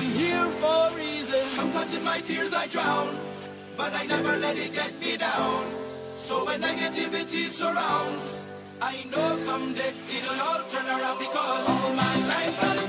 I'm here for a reason. Sometimes in my tears I drown, but I never let it get me down. So when negativity surrounds, I know someday it'll all turn around because all my life.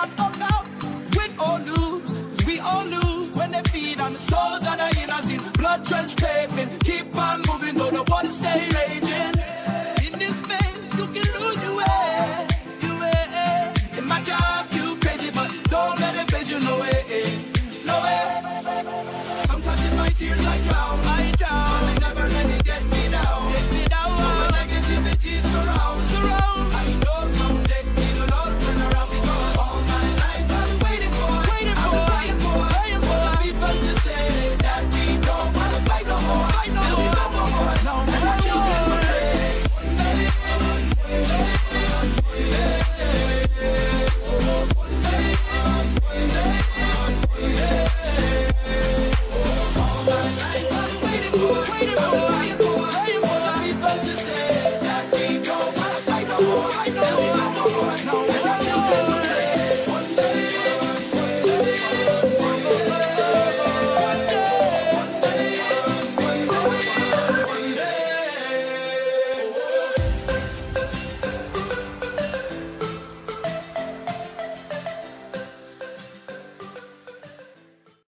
Not about win or lose. We all lose when they feed on the souls of the innocent. Blood drenched pavement. no, no, no, no.